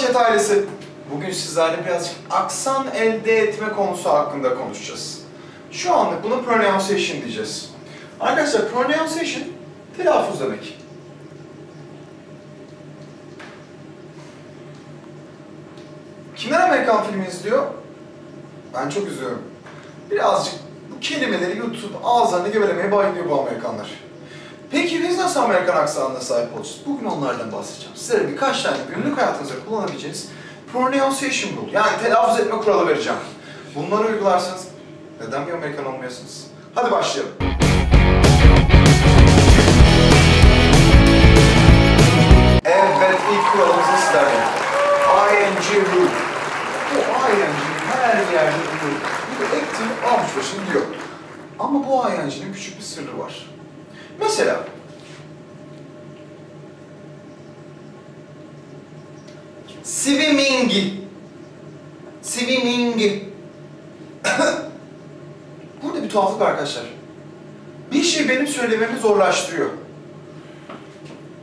Chat ailesi. Bugün sizlerle birazcık aksan elde etme konusu hakkında konuşacağız. Şu anlık buna pronunciation diyeceğiz. Arkadaşlar pronunciation telaffuz demek. Kimler Amerikan filmi izliyor? Ben çok üzüyorum. Birazcık bu kelimeleri yutup ağızlarını gevelemeye bayılıyor bu Amerikanlar. Nasıl Amerikan aksanına sahip olacağız? Bugün onlardan bahsedeceğim. Sizlere birkaç tane günlük hayatınızda kullanabileceğiniz pronunciation rule, yani telaffuz etme kuralı vereceğim. Bunları uygularsanız neden bir Amerikan olmuyorsunuz? Hadi başlayalım. Evet, ilk kuralımızı sizlerle. ING rule. Bu ING her yerde buluyor. Bir de active almış başını diyor. Ama bu ING'nin küçük bir sırrı var. Mesela Swimming. Swimming. Burada bir tuhaflık arkadaşlar. Bir şey benim söylememi zorlaştırıyor.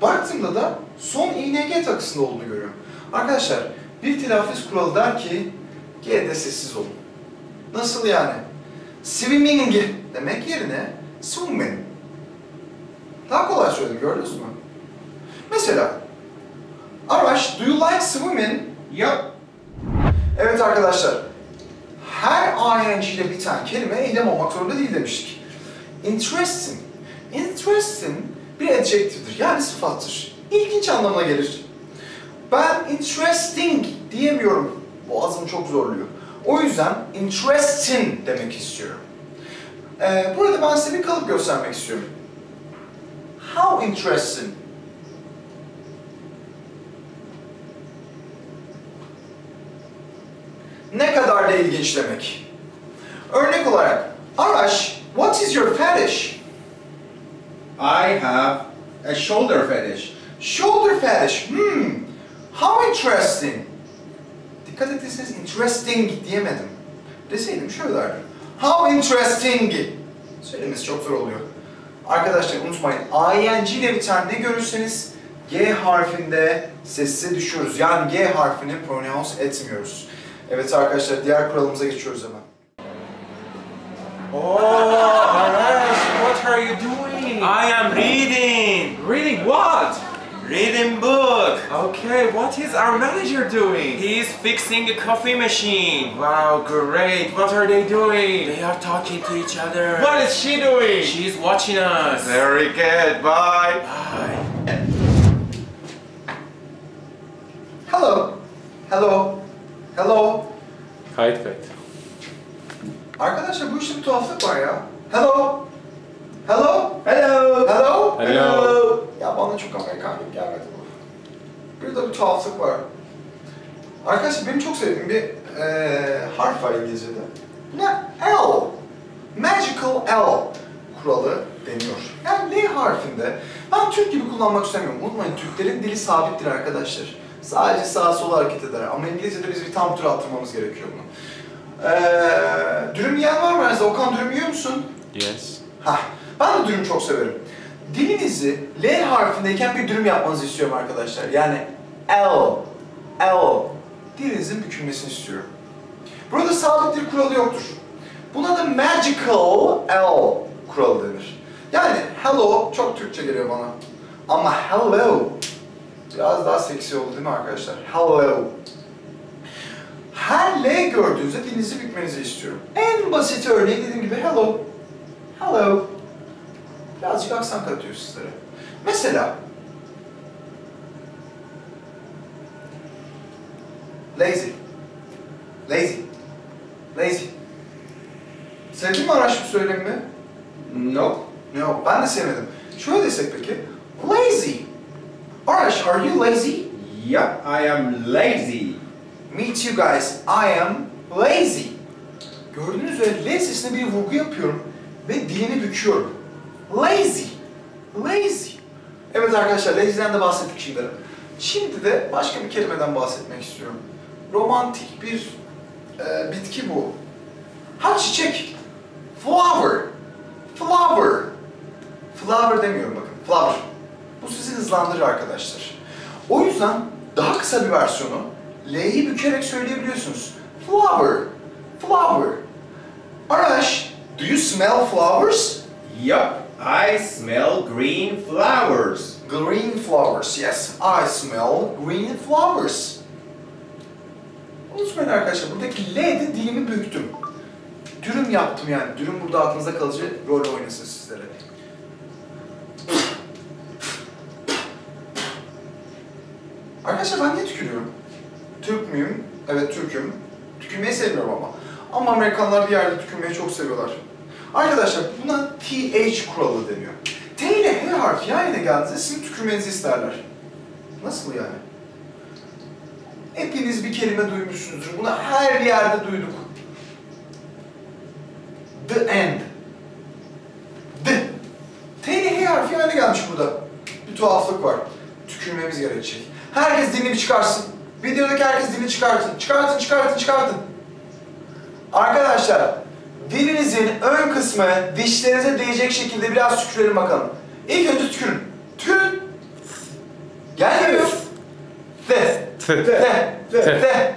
Baktığımda da son ING takısında olduğunu görüyorum. Arkadaşlar bir telaffuz kuralı der ki G'de sessiz olun. Nasıl yani? Swimming demek yerine swimming. Daha kolay söyledim gördünüz mü? Mesela Araş, do you like swimming? Yup. Evet arkadaşlar. Her ing ile biten kelime eylem olmak zorunda değil demiştik. Interesting. Interesting bir adjektiftir yani sıfattır. İlginç anlamına gelir. Ben interesting diyemiyorum. Boğazım çok zorluyor. O yüzden interesting demek istiyorum. Ee, burada ben size bir kalıp göstermek istiyorum. How interesting. Ne kadar da ilginç demek. Örnek olarak, Arash, what is your fetish? I have a shoulder fetish. Shoulder fetish. Hmm. How interesting. Dikkat ettiyseniz interesting diyemedim. Deseydim şöyle derdim. How interesting. Söylemesi çok zor oluyor. Arkadaşlar unutmayın. ing ile biten ne görürseniz G harfinde sessize düşüyoruz. Yani G harfini pronounce etmiyoruz. Evet arkadaşlar diğer kuralımıza geçiyoruz hemen. Oh, Arash, what are you doing? I am reading. Reading what? Reading book. Okay, what is our manager doing? He is fixing a coffee machine. Wow, great. What are they doing? They are talking to each other. What is she doing? She is watching us. Very good. Bye. Bye. Hello. Hello. Hello. Kayıt kayıt. Arkadaşlar bu işte bir tuhaflık var ya. Hello. Hello. Hello. Hello. Hello. Ya bana çok Amerikan gibi gelmedi bu. Burada bir tuhaflık var. Arkadaşlar benim çok sevdiğim bir eee harf var İngilizce'de. Buna L. Magical L kuralı deniyor. Yani L harfinde ben Türk gibi kullanmak istemiyorum. Unutmayın Türklerin dili sabittir arkadaşlar. Sadece sağa sola hareket eder. Ama İngilizce'de biz bir tam tur attırmamız gerekiyor bunu. Eee dürüm yiyen var mı aranızda? Okan dürüm yiyor musun? Yes. Hah, ben de dürüm çok severim. Dilinizi L harfindeyken bir dürüm yapmanızı istiyorum arkadaşlar. Yani L, L. Dilinizin bükülmesini istiyorum. Burada sabit bir kuralı yoktur. Buna da magical L kuralı denir. Yani hello çok Türkçe geliyor bana. Ama hello biraz daha seksi oldu değil mi arkadaşlar? Hello. Her L gördüğünüzde dilinizi bükmenizi istiyorum. En basit örneği dediğim gibi hello. Hello. Birazcık aksan katıyor sizlere. Mesela lazy. Lazy. Lazy. Sevdin mi araç bu söylemi? No. Yok, ben de sevmedim. Şöyle desek peki. Are you lazy? Yup, I am lazy. Me too guys, I am lazy. Gördüğünüz üzere L sesine bir vurgu yapıyorum ve dilini büküyorum. Lazy. Lazy. Evet arkadaşlar, lazy'den de bahsettik şimdi. Şimdi de başka bir kelimeden bahsetmek istiyorum. Romantik bir e, bitki bu. Ha çiçek. Flower. Flower. Flower demiyorum bakın. Flower. Bu sizi hızlandırır arkadaşlar. O yüzden daha kısa bir versiyonu L'yi bükerek söyleyebiliyorsunuz. Flower. Flower. Arash, do you smell flowers? Yup, I smell green flowers. Green flowers. Yes, I smell green flowers. Unutmayın arkadaşlar, buradaki L'de dilimi büktüm. Dürüm yaptım yani. Dürüm burada aklınızda kalıcı rol oynasın sizlere. Arkadaşlar ben niye tükürüyorum? Türk müyüm? Evet Türk'üm. Tükürmeyi sevmiyorum ama. Ama Amerikanlar bir yerde tükürmeyi çok seviyorlar. Arkadaşlar buna TH kuralı deniyor. T ile H harfi yan yana geldiğinizde sizin tükürmenizi isterler. Nasıl yani? Hepiniz bir kelime duymuşsunuzdur. Bunu her yerde duyduk. The end. The. T ile H harfi yan yana gelmiş burada. Bir tuhaflık var. Tükürmemiz gerekecek. Herkes dilini çıkarsın. Videodaki herkes dilini çıkartın. Çıkartın, çıkartın, çıkartın. Arkadaşlar, dilinizin ön kısmı dişlerinize değecek şekilde biraz tükürelim bakalım. İlk önce tükürün. Tükürün. Gelmiyor. Tüh. Ve. Ve. Ve.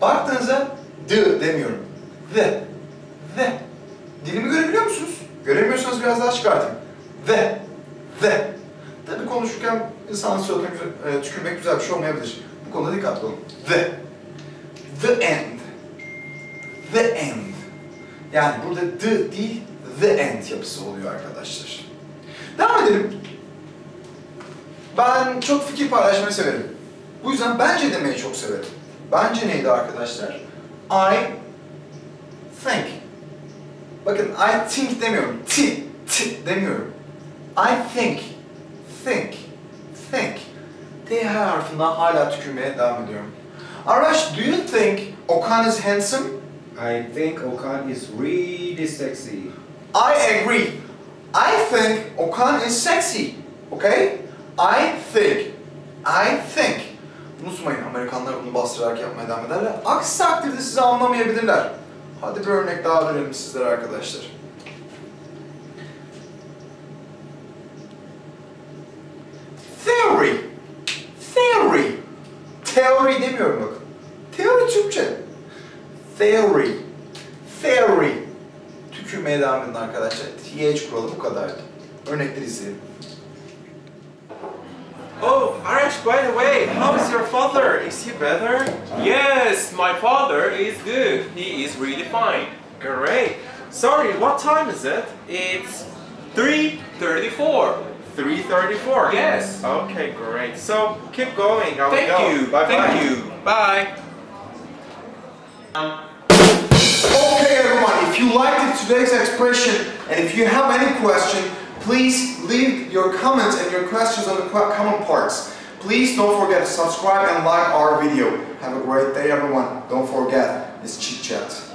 Baktığınızda d demiyorum. Ve. Ve. Dilimi görebiliyor musunuz? Göremiyorsanız biraz daha çıkartın. Ve. Ve. Tabii konuşurken insan söylemek, güzel- e, tükürmek güzel bir şey olmayabilir. Bu konuda dikkatli olun. Ve. The end. The end. Yani burada the değil, the end yapısı oluyor arkadaşlar. Devam edelim. Ben çok fikir paylaşmayı severim. Bu yüzden bence demeyi çok severim. Bence neydi arkadaşlar? I think. Bakın I think demiyorum. T, t demiyorum. I think, think, think. T harfinden hala tükürmeye devam ediyorum. Arash, do you think Okan is handsome? I think Okan is really sexy. I agree. I think Okan is sexy. Okay? I think. I think. Unutmayın Amerikanlar bunu bastırarak yapmaya devam ederler. Aksi takdirde sizi anlamayabilirler. Hadi bir örnek daha verelim sizlere arkadaşlar. Theory. Theory. Tükürmeye devam edin arkadaşlar. TH kuralı bu kadardı. Örnekleri izleyelim. Oh, Arash, by the way, how is your father? Is he better? Yes, my father is good. He is really fine. Great. Sorry, what time is it? It's 3:34. 3.34. Yes. Okay, great. So, keep going. I will Thank go. you. Bye Thank bye. you. Bye. Um, Okay everyone, if you liked today's expression and if you have any question, please leave your comments and your questions on the comment parts. Please don't forget to subscribe and like our video. Have a great day everyone. Don't forget, it's chit chat.